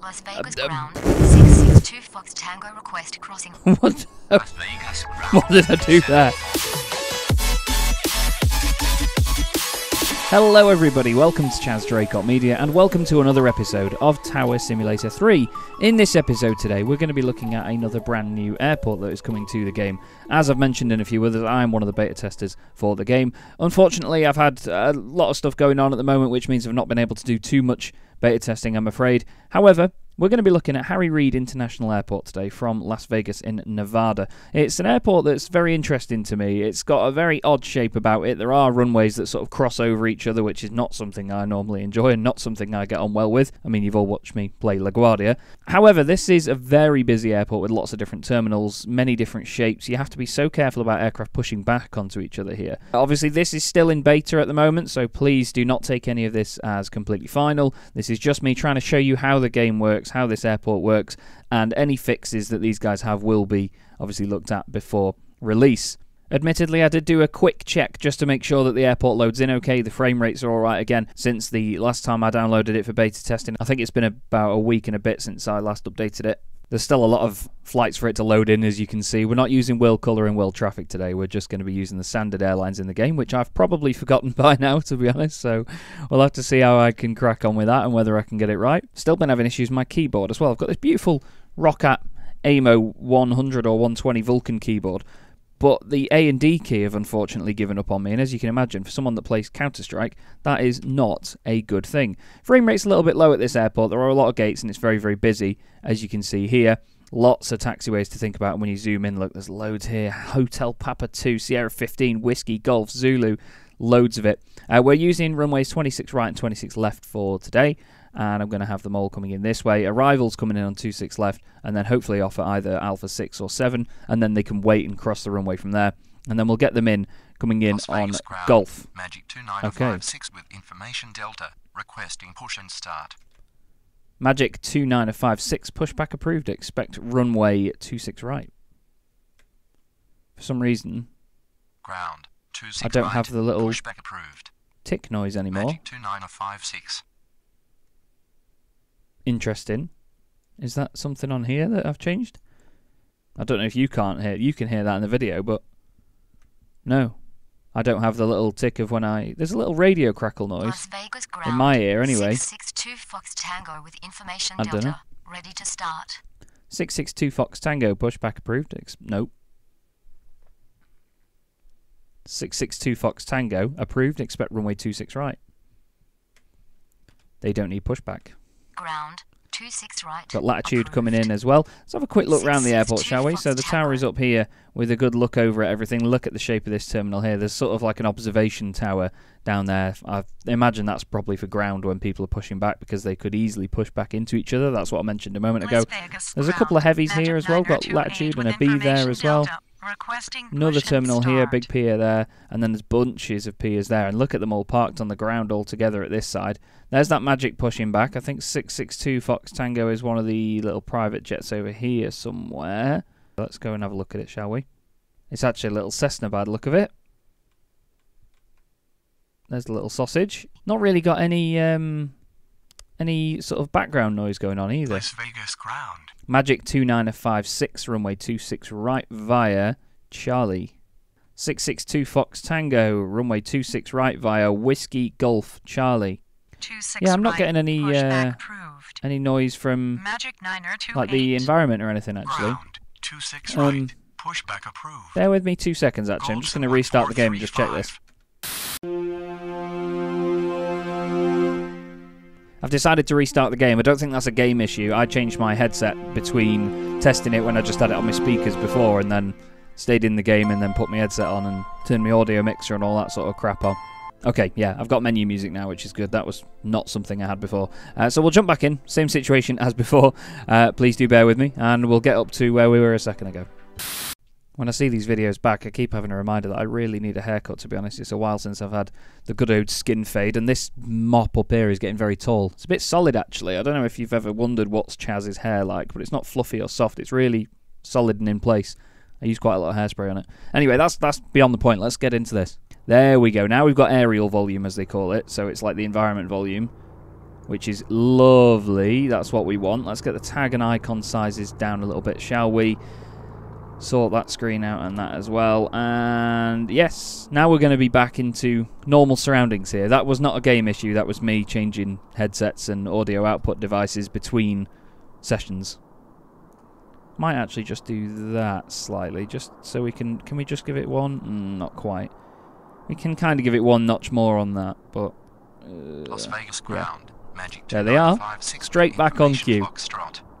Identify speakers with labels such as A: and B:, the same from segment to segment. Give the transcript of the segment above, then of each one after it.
A: Las Vegas
B: um,
A: ground, 662 Fox Tango request crossing.
B: what?
C: Las Vegas ground.
B: What did I do there? Hello, everybody. Welcome to Chaz Draycott Media, and welcome to another episode of Tower Simulator 3. In this episode today, we're going to be looking at another brand new airport that is coming to the game. As I've mentioned in a few others, I'm one of the beta testers for the game. Unfortunately, I've had a lot of stuff going on at the moment, which means I've not been able to do too much beta testing, I'm afraid. However, we're going to be looking at Harry Reid International Airport today from Las Vegas in Nevada. It's an airport that's very interesting to me. It's got a very odd shape about it. There are runways that sort of cross over each other, which is not something I normally enjoy and not something I get on well with. I mean, you've all watched me play LaGuardia. However, this is a very busy airport with lots of different terminals, many different shapes. You have to be so careful about aircraft pushing back onto each other here. Obviously, this is still in beta at the moment, so please do not take any of this as completely final. This is just me trying to show you how the game works, how this airport works, and any fixes that these guys have will be obviously looked at before release. Admittedly, I did do a quick check just to make sure that the airport loads in okay, the frame rates are alright again since the last time I downloaded it for beta testing. I think it's been about a week and a bit since I last updated it. There's still a lot of flights for it to load in, as you can see. We're not using world colour and world traffic today. We're just going to be using the standard airlines in the game, which I've probably forgotten by now, to be honest. So we'll have to see how I can crack on with that and whether I can get it right. Still been having issues with my keyboard as well. I've got this beautiful Roccat AIMO 100 or 120 Vulcan keyboard, but the A and D key have unfortunately given up on me. And as you can imagine, for someone that plays Counter Strike, that is not a good thing. Frame rate's a little bit low at this airport. There are a lot of gates and it's very, very busy, as you can see here. Lots of taxiways to think about when you zoom in. Look, there's loads here. Hotel Papa 2, Sierra 15, Whiskey, Golf, Zulu, loads of it. Uh, we're using runways 26 right and 26 left for today and I'm going to have them all coming in this way. Arrivals coming in on 26 left, and then hopefully offer either Alpha 6 or 7, and then they can wait and cross the runway from there. And then we'll get them in coming in on
C: ground.
B: Golf.
C: Magic
B: Okay.
C: 2956 with information Delta. Requesting push and start.
B: Magic 2956 pushback approved. Expect runway 26 right. For some reason,
C: Ground. 26
B: I don't
C: right.
B: have the little
C: Pushback approved.
B: tick noise anymore.
C: Magic 2956.
B: Interesting. Is that something on here that I've changed? I don't know if you can't hear. You can hear that in the video, but no, I don't have the little tick of when I. There's a little radio crackle noise. In my ear, anyway.
A: 662 Fox Tango with information
B: I dunno.
A: Delta. Ready to start.
B: 662 Fox Tango pushback approved. Ex- nope. 662 Fox Tango approved. Expect runway 26 right. They don't need pushback.
A: Ground, 26 right.
B: Got latitude
A: approved.
B: coming in as well. Let's have a quick look around the airport, shall we? So the tower is up here with a good look over at everything. Look at the shape of this terminal here. There's sort of like an observation tower down there. I imagine that's probably for ground when people are pushing back because they could easily push back into each other. That's what I mentioned a moment ago. There's a couple of heavies here as well. Got latitude and a B there as well. Another terminal here, big pier there, and then there's bunches of piers there. And look at them all parked on the ground all together at this side. There's that magic pushing back. I think 662 Fox Tango is one of the little private jets over here somewhere. Let's go and have a look at it, shall we? It's actually a little Cessna by the look of it. There's the little sausage. Not really got any um, any sort of background noise going on either.
C: Las Vegas ground.
B: Magic 2956, runway 26 right via Charlie. 662 Fox Tango, runway 26 right via Whiskey Golf Charlie. Yeah, I'm not getting any uh, any noise from
D: two
B: like the environment or anything actually.
C: Ground. 26
B: Um,
C: right. Pushback approved.
B: Bear with me two seconds actually. I'm just going to restart the game and just check this. I've decided to restart the game. I don't think that's a game issue. I changed my headset between testing it when I just had it on my speakers before and then stayed in the game and then put my headset on and turned my audio mixer and all that sort of crap on. Okay, yeah, I've got menu music now, which is good. That was not something I had before. Uh, so we'll jump back in. Same situation as before. Uh, please do bear with me, and we'll get up to where we were a second ago. When I see these videos back, I keep having a reminder that I really need a haircut, to be honest. It's a while since I've had the good old skin fade, and this mop up here is getting very tall. It's a bit solid, actually. I don't know if you've ever wondered what's Chaz's hair like, but it's not fluffy or soft. It's really solid and in place. I use quite a lot of hairspray on it. Anyway, that's that's beyond the point. Let's get into this. There we go. Now we've got aerial volume, as they call it. So it's like the environment volume. which is lovely. That's what we want. Let's get the tag and icon sizes down a little bit, shall we? Sort that screen out and that as well. And yes, now we're going to be back into normal surroundings here. That was not a game issue. That was me changing headsets and audio output devices between sessions. Might actually just do that slightly, just so we can. Can we just give it one? Mm, not quite. We can kind of give it one notch more on that, but. Uh,
C: Las Vegas
B: yeah.
C: ground. Magic
B: There they are. Straight back on cue.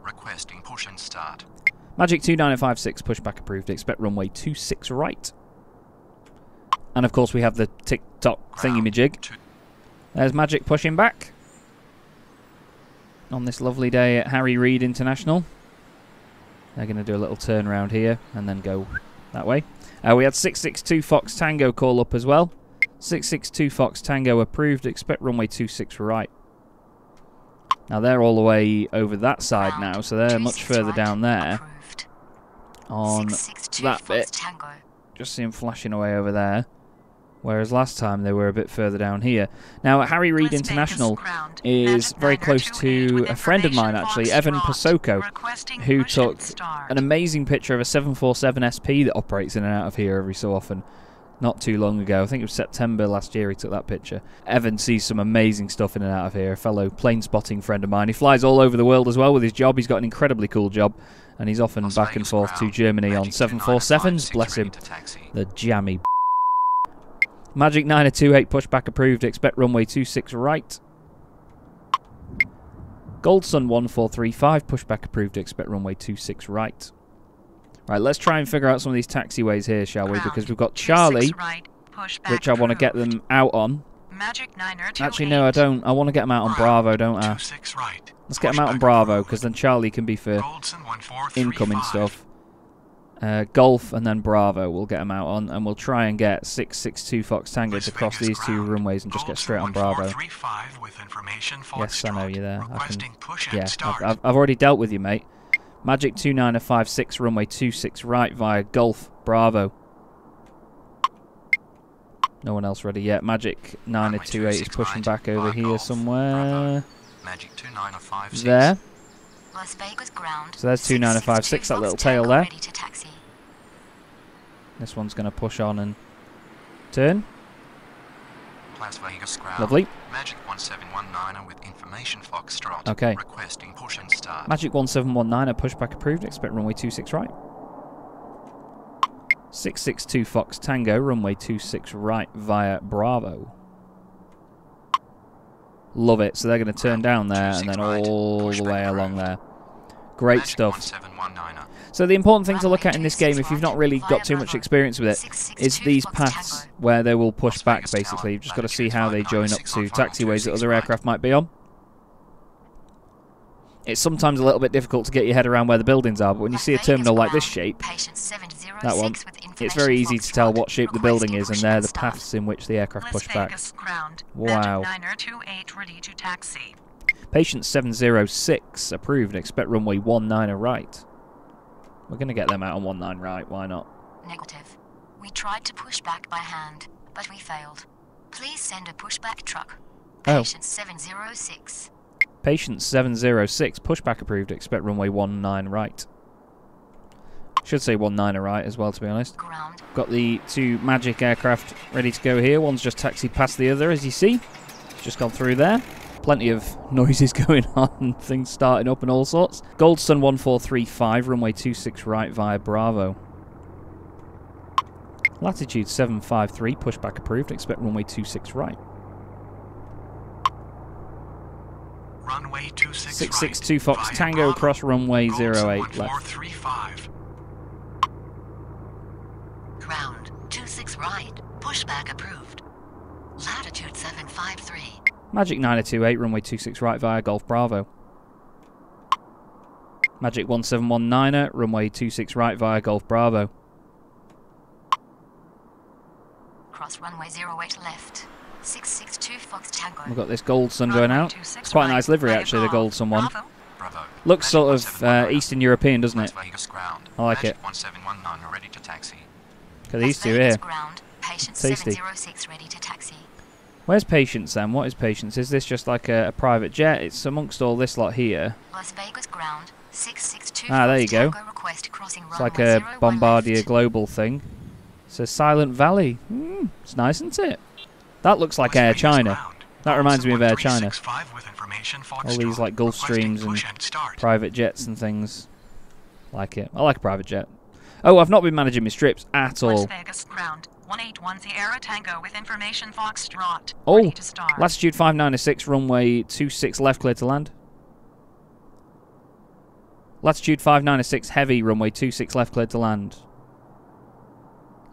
C: Requesting push and start.
B: Magic 2956 pushback approved. Expect runway 26 right. And of course, we have the TikTok
C: Ground.
B: thingy-majig. There's Magic pushing back on this lovely day at Harry Reid International. They're going to do a little turn around here and then go that way. Uh, we had 662 Fox Tango call up as well. 662 Fox Tango approved. Expect runway 26 right. Now they're all the way over that side now, so they're much further down there. On
A: 662
B: that bit.
A: Tango.
B: just see them flashing away over there. Whereas last time they were a bit further down here. Now, Harry Reid International is very close to a friend of mine, actually, Evan. Pasoko, who took an amazing picture of a 747 SP that operates in and out of here every so often. Not too long ago, I think it was September last year he took that picture. Evan sees some amazing stuff in and out of here, a fellow plane spotting friend of mine. He flies all over the world as well with his job. He's got an incredibly cool job, and he's often back and forth to. Germany on
C: Magic
B: 747s,
C: 2956
B: bless him.
C: ready to taxi.
B: The jammy. Magic 928 pushback approved. Expect runway 26 right. Gold Sun 1435 pushback approved. Expect runway 26 right. Right, let's try and figure out some of these taxiways here, shall we? Because we've got Charlie,
D: right,
B: which I want to get them out on.
D: Magic
B: Actually, no, I don't. I want to get them out on Bravo, don't I?
C: Two six right.
B: Let's get him out on Bravo, because then Charlie can be for incoming stuff. Uh, Golf and then Bravo we'll get him out on, and we'll try and get 662 Fox Tango to cross these two runways and just get straight on Bravo.
C: 1435 with information
B: Yes, I know you're there. I can-
C: Requesting push and
B: Yeah, I've. I've, I've already dealt with you, mate. Magic 2956, runway 26 right via Golf, Bravo. No one else ready yet. Magic 928 is pushing back over here somewhere.
C: Magic 2956.
B: There.
A: Las Vegas ground.
B: So there's 2956,
A: 662
B: that little tail there.
A: Ready to taxi.
B: This one's going to push on and turn.
C: Las Vegas ground.
B: Lovely.
C: Magic 1719 with information Foxtrot.
B: Okay.
C: Requesting push and start.
B: Magic 1719, a pushback approved. Expect runway 26 right. 662 Fox Tango, runway 26 right via Bravo. Love it. So they're going to turn down there and then all the way along there. Great stuff. So the important thing to look at in this game, if you've not really got too much experience with it, is these paths where they will push back, basically. You've just got to see how they join up to taxiways that other aircraft might be on. It's sometimes a little bit difficult to get your head around where the buildings are, but when you see a terminal like this shape, that one, it's very easy to tell what shape the building is, and
A: push
B: they're the paths in which the aircraft push back. Wow.
D: Magic 9 or 28 ready to.
B: Patient 706 approved. Expect runway 19 right. We're going to get them out on 19 right. Why not?
A: Negative. We tried to push back by hand, but we failed. Please send a pushback truck.
B: Oh.
A: Patient 706.
B: Patient 706 pushback approved. Expect runway 19 right. Should say 19 right as well, to be honest.
A: Ground.
B: Got the two Magic aircraft ready to go here. One's just taxied past the other, as you see. Just gone through there. Plenty of noises going on, things starting up and all sorts. Goldstone 1435, runway 26 right via Bravo. Latitude 753, pushback approved. Expect runway 26 right.
C: Runway 26
B: 662
C: right.
B: Fox Tango
C: Bravo.
B: across runway
C: Goldson
B: 08 left.
C: 1435.
A: Ground. 26 right. Pushback approved. Latitude 753.
B: Magic 9028, runway 26 right via Golf Bravo. Magic 1719, runway 26 right via Golf Bravo.
A: Cross runway 08 left. 662 Fox Tango.
B: We've got this gold sun going out. It's quite a nice livery actually, the gold sun one. Looks sort of uh, Eastern European, doesn't it? I like it.
C: 1719 ready to taxi.
B: Look at these two here. Tasty.
A: 706 ready to taxi.
B: Where's Patience then? What is Patience? Is this just like a, a private jet? It's amongst all this lot here.
A: Las Vegas ground. 662
B: Ah, there you go. It's like a Bombardier. Global thing. It's a Silent Valley. Hmm, it's nice, isn't it? That looks like Air China. That reminds me of Air China.
C: 1365 with information,
B: All these like Gulfstreams
C: Requesting push
B: and private jets and things. Like it. I like a private jet. Oh, I've not been managing my strips at
D: Las
B: all.
D: Vegas ground. 181 Sierra Tango with information Foxtrot.
B: Oh,
D: Ready to start.
B: Latitude 596, runway 26 left, clear to land. Latitude 596, heavy, runway 26 left, clear to land.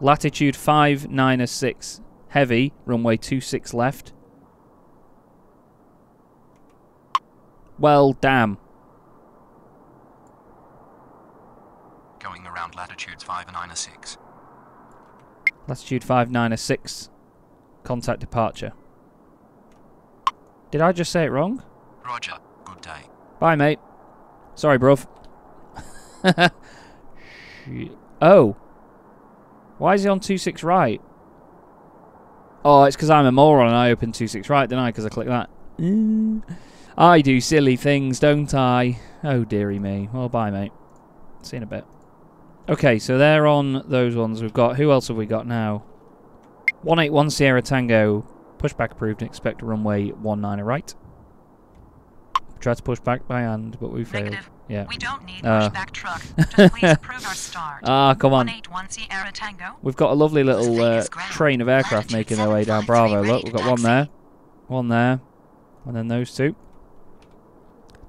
B: Latitude 596, heavy, runway 26 left. Well, damn.
C: Going around latitudes 5 and 9 and 6.
B: Latitude 596, contact departure. Did I just say it wrong?
C: Roger. Good day.
B: Bye, mate. Sorry, bruv. Oh. Why is he on 26 right? Oh, it's because I'm a moron and I opened 26 right, didn't I? Because I clicked that. Mm. I do silly things, don't I? Oh, dearie me. Well, bye, mate. See you in a bit. Okay, so they're on those ones. We've got... Who else have we got now? 181 Sierra Tango. Pushback approved and expect runway 19 right. Tried to push back by hand, but we failed.
D: Negative.
B: Yeah.
D: We don't need
B: Uh.
D: pushback truck. Just please approve our start.
B: Ah, come on.
D: Sierra Tango.
B: We've got a lovely little uh, train of aircraft
A: Latitude
B: making their way down Bravo. Look, we've got one there, one there, and then those two.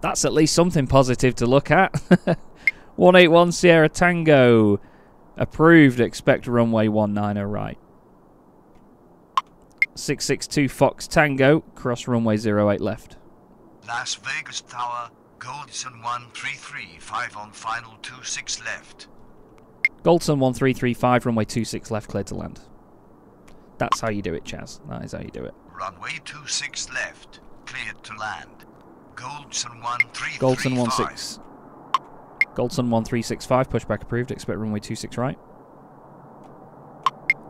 B: That's at least something positive to look at. 181 Sierra Tango. Approved. Expect runway 19 right. 662 Fox Tango. Cross runway 08 left.
E: Las Vegas Tower, Goldson 133, 5 on final 26 left.
B: Goldson 1335, runway 26 left, clear to land. That's how you do it, Chaz. That is how you do it.
E: Runway 26 left, cleared to land. Goldson 133.
B: Goldson 16. Goldson 1365, pushback approved, expect runway 26 right.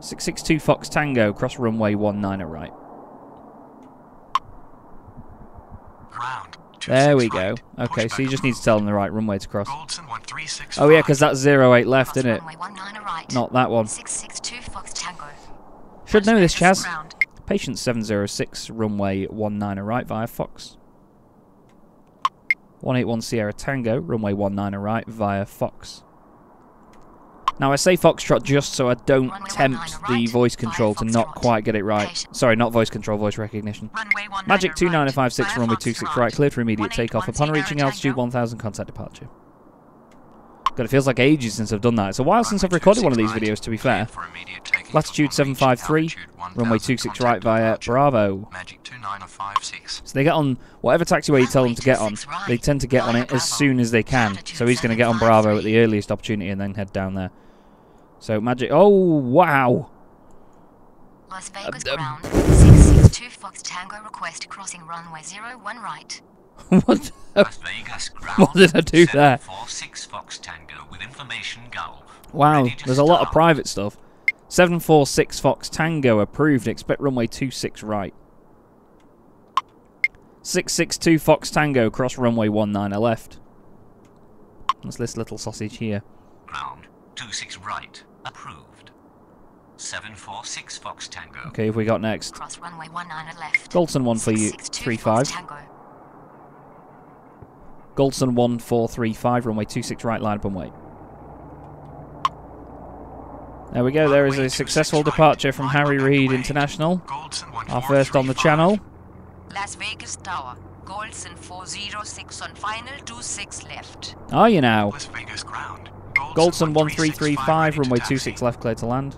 B: 662 Fox Tango, cross runway 19 right.
C: Ground.
B: There we go.
C: right.
B: Okay, so you just need to tell them the right runway to cross.
C: Goldson 1365.
B: Oh yeah, because that's 08 left, isn't it?
A: runway 19 right.
B: Not that one.
A: 662 Fox Tango.
B: Should know this, Chaz. Patience 706, runway 19 right via Fox. 181 Sierra Tango, runway 19 right via Fox. Now I say Foxtrot just so I don't tempt the voice control to not quite get it right. Sorry, not voice control, voice recognition. Magic
D: right.
B: 2956,
D: Via
B: runway 26
D: Foxtrot.
B: right, cleared for immediate takeoff upon reaching altitude 1000, contact departure. God, it feels like ages since I've done that. It's a while since I've recorded one of these videos, to be fair. Latitude 753, runway
C: 1000,
B: 26 right via. Bravo.
C: Magic 2956.
B: So they get on whatever taxiway you tell them to get on. They tend to get on it as soon as they can. So he's going to get on Bravo at the earliest opportunity and then head down there. So Magic. Oh wow!
A: Las Vegas
B: um,
A: ground. 662 Fox Tango request crossing runway 01 right.
B: what?
F: Las Vegas ground.
B: What did I do there?
F: 746 Fox Tango with information Gulf.
B: Wow,
F: Ready to
B: there's a lot of private stuff. 746 Fox Tango approved. Expect runway 26 right. 662 Fox Tango cross runway 19 left. What's this little sausage here?
F: Ground 26 right. Approved. 746 Fox Tango.
B: Okay, have we got next?
A: Cross runway 19 left.
B: Goldson 1 for you,
A: 662
B: 3
A: Fox
B: 5.
A: Tango.
B: Goldson 1435, runway 26 right, line up and wait. There we go, there is a successful departure from Harry Reid. International. Our first on the channel.
G: Las Vegas Tower, Goldson 406 on final 26 left.
B: Are you now?
C: Las Vegas ground.
B: Goldson 1335, runway
C: taxi.
B: 26 left, clear to land.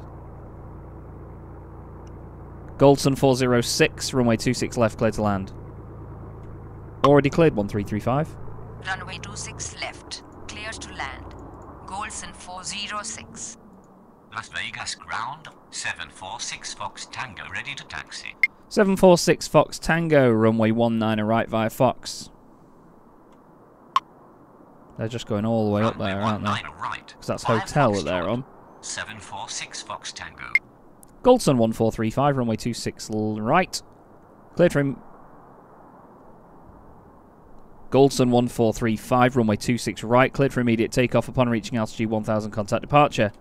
B: Goldson 406, runway 26 left, clear to land. Already cleared 1335.
G: Runway 26 left, clear to land. Goldson 406.
F: Las Vegas ground 746 Fox Tango ready to taxi.
B: 746 Fox Tango, runway 19 right via Fox. They're just going all the way up there, aren't they?
F: 19 right.
B: Because that's hotel that they're on.
F: 746 Fox Tango.
B: Goldson 1435, runway 26 l- right. Clear for him. Goldson 1435, runway 26 right. Cleared for immediate takeoff upon reaching altitude 1000, contact departure.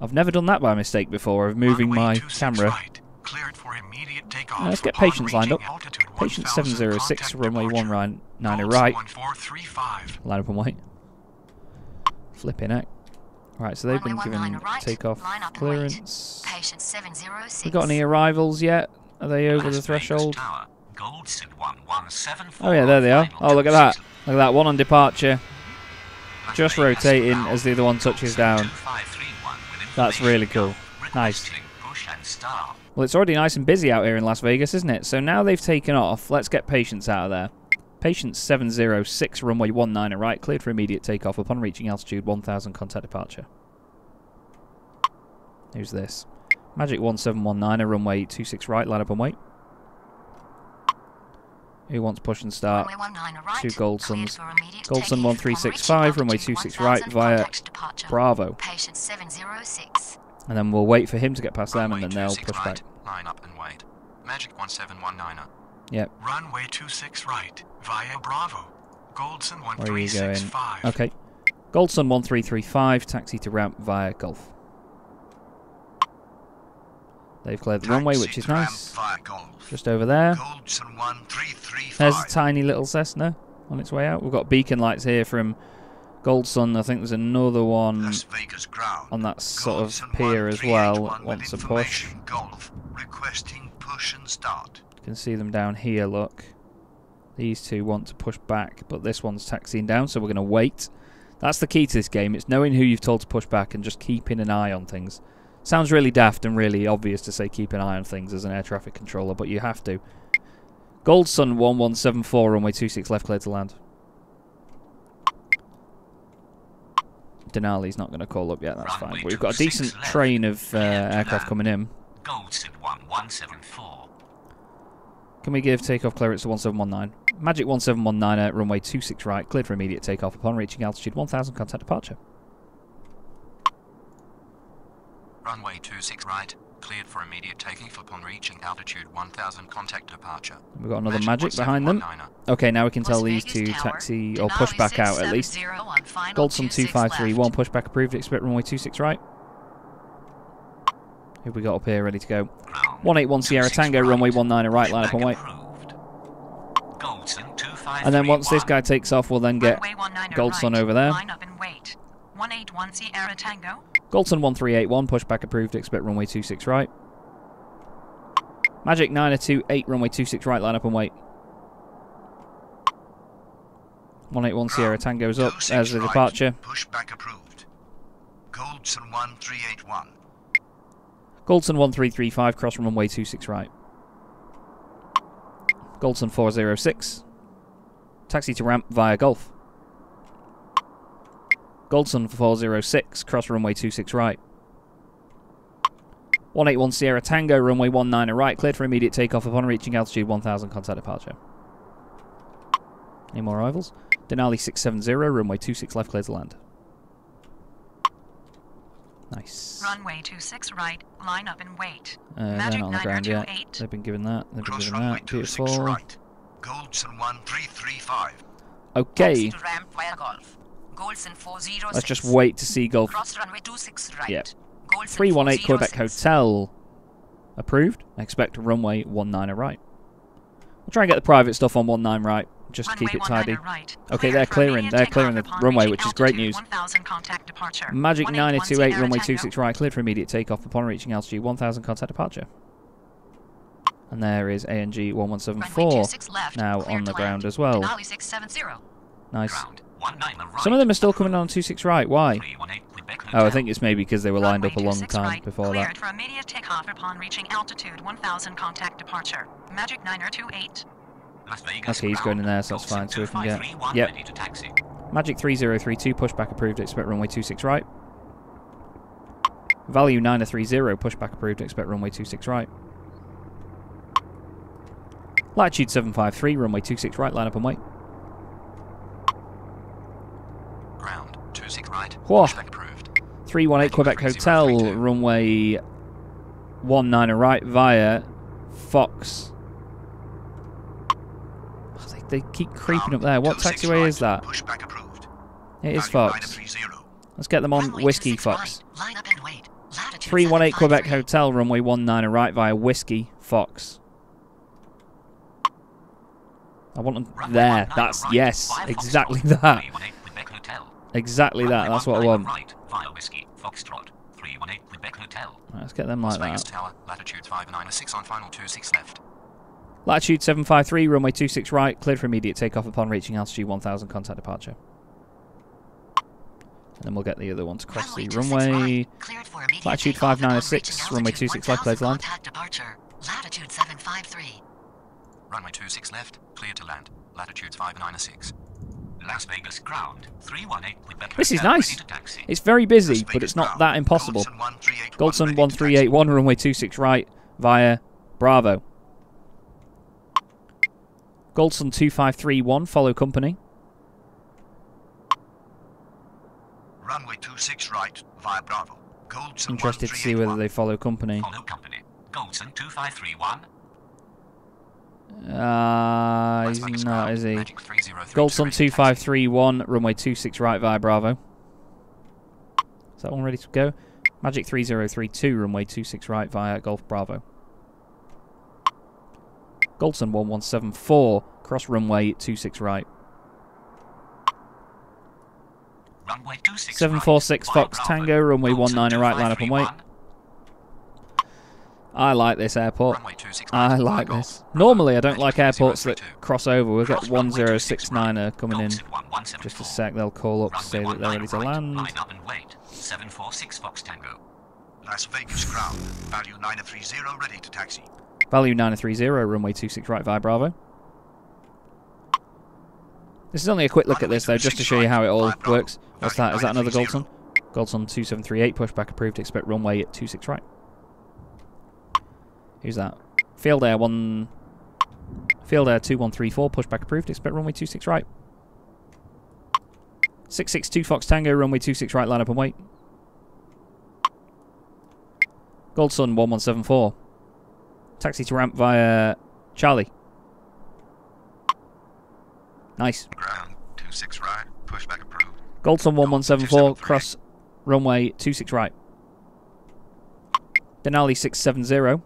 B: I've never done that by mistake before, of moving
E: Runway
B: my camera.
E: Right. Cleared for immediate takeoff.
B: Now let's get patients lined up. Patient 706,
E: contact
B: runway
E: departure.
B: 1 9
E: Goldson
B: right. Line up and wait. Flipping out. Right, so they've been
A: Runway
B: given
A: right.
B: takeoff
A: Line up and wait.
B: clearance.
A: Patient 706.
B: We got any arrivals yet? Are they over
F: Las
B: the threshold?
F: Tower,
B: Oh yeah, there they are. Oh look at that. Look at that. One on departure. Just rotating as the other one touches down. That's really cool. Nice. Well, it's already nice and busy out here in Las Vegas, isn't it? So now they've taken off. Let's get Patience out of there. Patience 706, runway 19 right, cleared for immediate takeoff upon reaching altitude 1000, contact departure. Who's this? Magic 1719, runway 26 right, line up and wait. Who wants push and start?
A: Right.
B: Two Goldsons.
A: Cleared for immediate
B: Goldson
A: takeoff
B: 1365, runway
A: altitude
B: 26 right via. Bravo.
A: Patient 706.
B: And then we'll wait for him to get past them
C: Runway
B: and then they'll push
C: right.
B: back.
C: Line up and wait. Magic 1719er.
B: Yep.
E: Runway 26 right. Via Bravo. Goldson
B: Where are you going?
E: 1365.
B: Okay. Goldson 1335, taxi to ramp via Golf. They've cleared the runway, which is nice. Just over there.
E: Goldson 1335.
B: There's a tiny little Cessna on its way out. We've got beacon lights here from Goldson. I think there's another one
E: Las Vegas ground.
B: on that sort of pier as well. Wants a push.
E: Golf. Requesting push and start.
B: You can see them down here, look. These two want to push back, but this one's taxiing down, so we're going to wait. That's the key to this game. It's knowing who you've told to push back and just keeping an eye on things. Sounds really daft and really obvious to say keep an eye on things as an air traffic controller, but you have to. Goldsun 1174, runway 26 left clear to land. Denali's not going to call up yet, that's fine. But we've got a decent train of uh, aircraft coming in.
F: Goldson 1174.
B: Can we give takeoff clearance to 1719? Magic 1719 at runway 26 right, cleared for immediate takeoff upon reaching altitude 1000, contact departure.
C: Runway 26 right. Cleared for immediate takeoff upon reaching altitude 1000. Contact departure.
B: We've got another magic behind them. Okay, now we can tell
A: Las
B: these
A: Vegas
B: two
A: Tower,
B: taxi or push back out at least.
A: 670
B: Goldson 2531, push back approved, expect runway 26 right. Who we got up here ready to go? 181 Sierra
F: 26
B: Tango, runway 19 right, line up and wait.
F: approved. Goldson 2531.
B: And then once this guy takes off, we'll then get Goldson
D: right.
B: over there.
D: Line up and wait. 181 Sierra Tango.
B: Goldson 1381, pushback approved, expect runway 26 right. Magic 928, runway 26 right, line up and wait. 181 Sierra Tango's up,
E: 26
B: there's the
E: right.
B: departure.
E: Pushback approved. Goldson 1381.
B: Goldson 1335, cross runway 26 right. Goldson 406. Taxi to ramp via Golf. Goldson 406, cross runway 26 right. 181 Sierra Tango, runway 19 right, cleared for immediate takeoff upon reaching altitude 1000, contact departure. Any more arrivals? Denali 670, runway 26 left, clear to land. Nice.
D: Runway 26 right. Line up and wait.
B: Uh, they're
D: Magic
B: not on the ground yet. They've been given that. They've been
E: Cross
B: given
E: runway
B: that.
E: 26
B: Beautiful.
E: right. Goldson 1335.
B: Okay,
G: ramp via Golf. Goldson 406.
B: let's just wait to see Golf
G: Cross runway 26 right.
B: Yep.
G: Goldson
B: 318 Quebec Hotel. Approved. Expect runway 19 right. We'll try and get the private stuff on 19 right, just to keep it tidy.
D: right.
B: Okay, they're clearing- they're clearing the runway, which is great news.
D: 1000 contact departure.
B: Magic
D: 181
B: 928
D: Sierra
B: runway
D: Tango.
B: 26 right, cleared for immediate takeoff upon reaching altitude 1000, contact departure. And there is ANG
G: Runway
B: 1174 now on the ground
G: land.
B: as well.
G: Denali 670.
B: Nice.
F: Ground. 19 right.
B: Some of them are still coming on 26 right. Why? Oh, I think it's maybe because they were lined up a long time
D: right.
B: before
D: Cleared
B: that.
D: for immediate takeoff upon reaching altitude 1000 contact departure. Magic 928.
F: Las Vegas
B: Okay, he's going in there, so that's fine, so we can get- yep.
F: ready to taxi.
B: Magic 3032, pushback approved, expect runway 26 right. Value 930, pushback approved, expect runway 26 right. Latitude 753, runway 26 right, line up and wait.
C: Ground 26 right.
B: Whoa. 318 Quebec Hotel,
C: 3032.
B: runway 19 right via Fox. Oh, they, they keep creeping up there. What taxiway
E: right,
B: is that? It is Fox. Let's get them on
A: Runway
B: Whiskey Fox.
A: right. Line up and wait. Latitude
B: 318 Quebec Hotel, runway 19 right via Whiskey Fox. I want them there. That's yes, exactly that.
F: 318 Quebec Hotel.
B: Exactly that. That's what I want.
F: Right, via Whiskey, Foxtrot, 318 Quebec Hotel.
B: Let's get them like
C: Vegas
B: that.
C: Tower, latitude 596 on final 26 left.
B: Latitude 753, runway 26 right, cleared for immediate takeoff upon reaching altitude 1000, contact departure. And then we'll get the other one to cross the runway.
A: right. For
B: Latitude
A: takeoff upon
B: 596, runway
A: altitude
B: 26 left, cleared to
A: 1000,
B: land.
A: Departure. Latitude 753.
C: Runway 26 left, clear to land. Latitude 596.
F: Las Vegas ground, 318 Quebec
B: This is nice.
F: ready to taxi.
B: It's very busy, but it's not that impossible.
E: Goldson 1381
B: Goldson
E: ready to taxi.
B: 1381, runway 26 right via Bravo. Goldson 2531, follow company.
E: Runway 26 right via Bravo. Goldson
B: Interested to see whether they follow company.
F: Follow company. Goldson 2531.
B: Uh, he's not, is he?
C: Magic 3032
B: Goldson
C: ready to taxi.
B: 2531, runway 26 right via Bravo. Is that one ready to go? Magic 3032, runway 26 right via Golf Bravo. Goldson 1174, cross runway 26 right.
F: Runway 26
B: 746
F: right,
B: Fox
F: Bravo.
B: Tango, runway
F: Goldson
B: 19 right, line up and wait.
F: 2531.
B: I like this airport. I like this. Normally, I don't like airports that cross over.
F: We've got
B: 1069er coming in. Just a sec, they'll call up to say that they're ready to land.
F: right, Line up and wait. 746 Fox Tango.
E: Las Vegas ground. Value 930 ready to taxi.
B: Value 930, runway 26 right via Bravo. This is only a quick look at this though, just to show you how it all works. What's that? Is that another Goldson? Goldson 2738, pushback approved, expect runway at 26 right. Who's that? Field Air 1... Field Air 2134, pushback approved, expect runway 26 right. 662 Fox Tango, runway 26 right, line up and wait. Goldson 1174. Taxi to ramp via Charlie. Nice.
C: Ground 26 right, pushback approved.
B: Goldson 1174,
C: 273.
B: cross runway 26 right. Denali 670.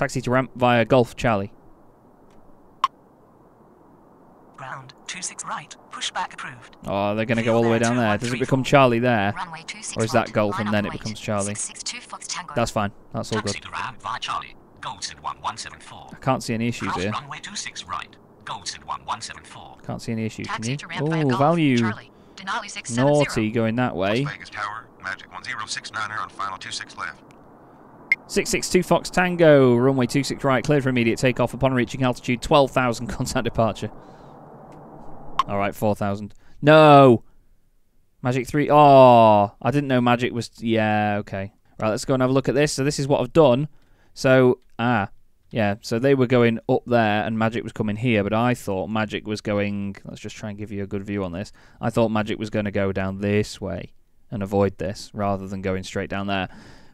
B: Taxi to ramp via Golf Charlie.
D: Ground 26 right. Pushback approved.
B: Oh, they're going to go all the way down there. Does it become Charlie there?
A: Runway 26
B: Or is that
A: right.
B: Golf
A: Line
B: and then it becomes Charlie?
A: 662 Fox Tango.
B: That's fine. That's all
F: Taxi
B: good.
F: to ramp via Charlie. Goldson 1174.
B: I can't see any issues
F: Cross
B: here.
F: runway 26 right. Goldson 1174.
B: Can't see any issues, can you?
A: to ramp via
B: Oh, value.
A: Denali 670.
B: Naughty going that way.
C: Las Vegas Tower, Magic 1069er on final 26 left.
B: 662 Fox Tango, runway 26 right, cleared for immediate takeoff upon reaching altitude 12,000, contact departure. Alright, 4,000. No! Magic 3. Oh, I didn't know Magic was. Yeah, okay. Right, let's go and have a look at this. So, this is what I've done. So, ah, yeah, so they were going up there and Magic was coming here, but I thought Magic was going. Let's just try and give you a good view on this. I thought Magic was going to go down this way and avoid this rather than going straight down there.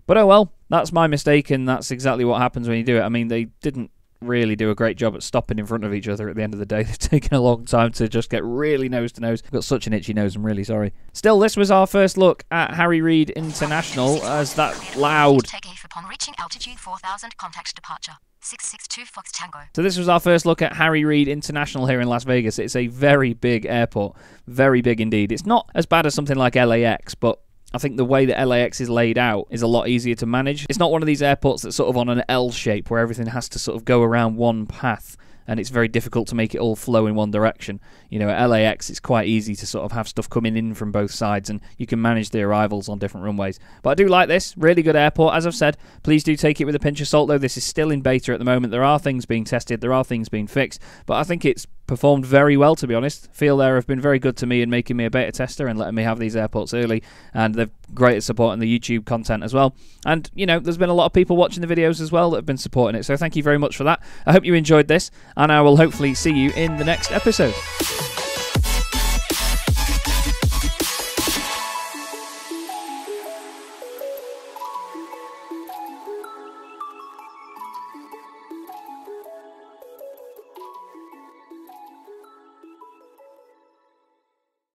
B: But oh well, that's my mistake, and that's exactly what happens when you do it. I mean, they didn't really do a great job at stopping in front of each other at the end of the day. They've taken a long time to just get really nose to nose. I've got such an itchy nose, I'm really sorry. Still, this was our first look at Harry Reid International as that loud.
A: Take off upon reaching altitude 4000. Contact departure. 662 Fox Tango.
B: So this was our first look at Harry Reid International here in Las Vegas. It's a very big airport, very big indeed. It's not as bad as something like LAX, but I think the way that LAX is laid out is a lot easier to manage. It's not one of these airports that's sort of on an L shape where everything has to sort of go around one path and it's very difficult to make it all flow in one direction. You know, at LAX it's quite easy to sort of have stuff coming in from both sides and you can manage the arrivals on different runways. But I do like this, really good airport. As I've said, please do take it with a pinch of salt though. This is still in beta at the moment. There are things being tested, there are things being fixed, but I think it's performed very well to be honest. FeelThere have been very good to me in making me a beta tester and letting me have these airports early and they've great at supporting the YouTube content as well. And you know, there's been a lot of people watching the videos as well that have been supporting it. So thank you very much for that. I hope you enjoyed this and I will hopefully see you in the next episode.